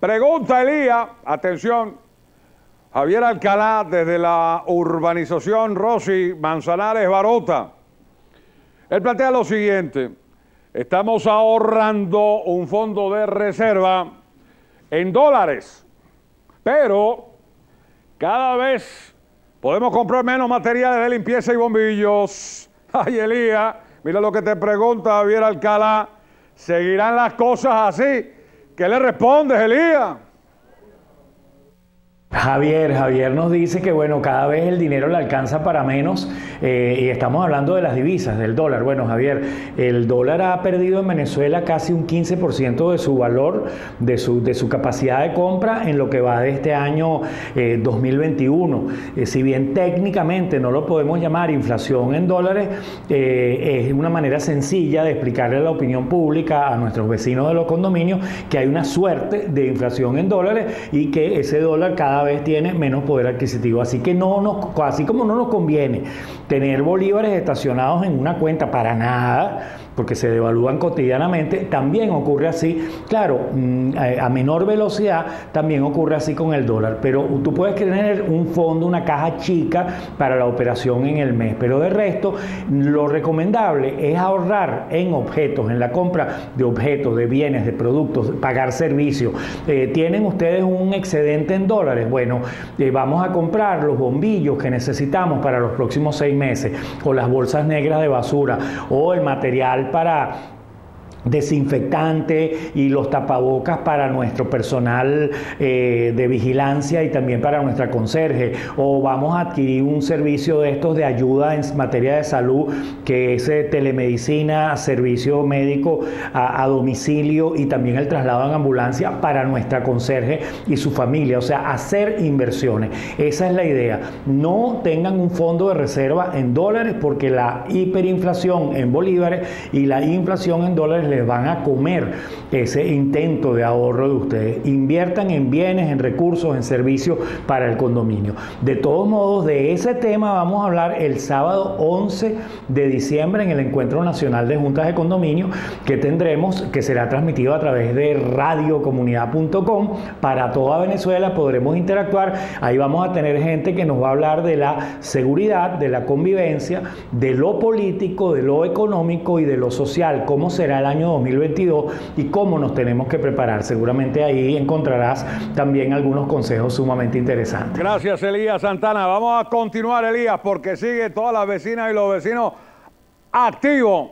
Pregunta Elías, atención, Javier Alcalá desde la urbanización Rossi Manzanares Barota. Él plantea lo siguiente, estamos ahorrando un fondo de reserva en dólares, pero cada vez podemos comprar menos materiales de limpieza y bombillos. Ay, Elías, mira lo que te pregunta Javier Alcalá, ¿seguirán las cosas así? ¿Qué le respondes, Elías? Javier, Javier nos dice que bueno, cada vez el dinero le alcanza para menos eh, y estamos hablando de las divisas, del dólar. Bueno, Javier, el dólar ha perdido en Venezuela casi un 15% de su valor, de su, de su capacidad de compra en lo que va de este año 2021. Eh, eh, si bien técnicamente no lo podemos llamar inflación en dólares, es una manera sencilla de explicarle a la opinión pública, a nuestros vecinos de los condominios, que hay una suerte de inflación en dólares y que ese dólar cada vez tiene menos poder adquisitivo. Así que no nos, así como no nos conviene tener bolívares estacionados en una cuenta para nada, porque se devalúan cotidianamente, también ocurre así, claro, mm, a menor velocidad también ocurre así con el dólar, pero tú puedes tener un fondo, una caja chica para la operación en el mes, pero de resto lo recomendable es ahorrar en objetos, en la compra de objetos, de bienes, de productos, pagar servicios. Eh, ¿Tienen ustedes un excedente en dólares? Bueno, eh, vamos a comprar los bombillos que necesitamos para los próximos seis meses, o las bolsas negras de basura, o el material para desinfectante y los tapabocas para nuestro personal eh, de vigilancia y también para nuestra conserje o vamos a adquirir un servicio de estos de ayuda en materia de salud que es eh, telemedicina, servicio médico a, domicilio y también el traslado en ambulancia para nuestra conserje y su familia, o sea, hacer inversiones. Esa es la idea. No tengan un fondo de reserva en dólares porque la hiperinflación en bolívares y la inflación en dólares les van a comer ese intento de ahorro de ustedes. Inviertan en bienes, en recursos, en servicios para el condominio. De todos modos, de ese tema vamos a hablar el sábado 11 de diciembre en el Encuentro Nacional de Juntas de Condominio que tendremos, que será transmitido a través de radiocomunidad.com para toda Venezuela. Podremos interactuar. Ahí vamos a tener gente que nos va a hablar de la seguridad, de la convivencia, de lo político, de lo económico y de lo social. ¿Cómo será el año 2022 y cómo nos tenemos que preparar. Seguramente ahí encontrarás también algunos consejos sumamente interesantes. Gracias, Elías Santana. Vamos a continuar, Elías, porque sigue todas las vecinas y los vecinos activos.